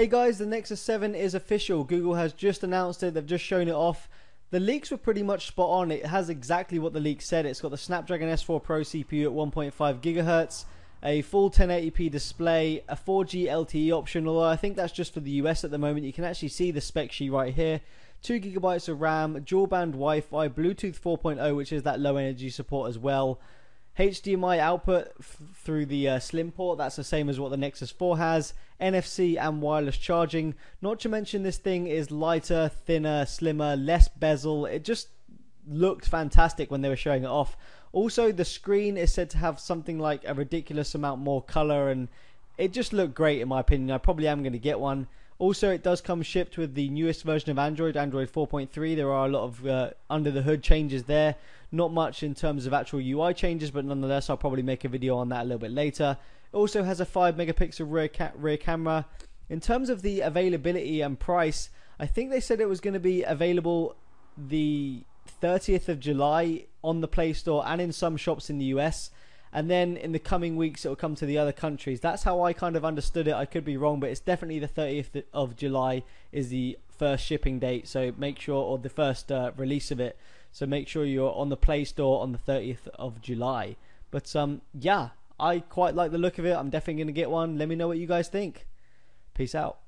Hey guys, the Nexus 7 is official. Google has just announced it. They've just shown it off. The leaks were pretty much spot on. It has exactly what the leak said. It's got the Snapdragon S4 Pro CPU at 1.5 gigahertz, a full 1080p display, a 4G LTE option. Although I think that's just for the US at the moment. You can actually see the spec sheet right here. 2 gigabytes of RAM, dual band Wi-Fi, Bluetooth 4.0, which is that low energy support as well. HDMI output through the uh, SlimPort, that's the same as what the Nexus 4 has. NFC and wireless charging. Not to mention, this thing is lighter, thinner, slimmer, less bezel. It just looked fantastic when they were showing it off. Also, the screen is said to have something like a ridiculous amount more color, and it just looked great in my opinion. I probably am going to get one. Also, it does come shipped with the newest version of Android, Android 4.3. There are a lot of uh, under the hood changes there. Not much in terms of actual UI changes, but nonetheless, I'll probably make a video on that a little bit later. It also has a 5 megapixel rear, ca rear camera. In terms of the availability and price, I think they said it was going to be available the 30th of July on the Play Store and in some shops in the US and then in the coming weeks it will come to the other countries. That's how I kind of understood it. I could be wrong, but it's definitely the 30th of July is the first shipping date. So make sure, or the first uh, release of it. So make sure you're on the Play Store on the 30th of July. But um, yeah, I quite like the look of it. I'm definitely gonna get one. Let me know what you guys think. Peace out.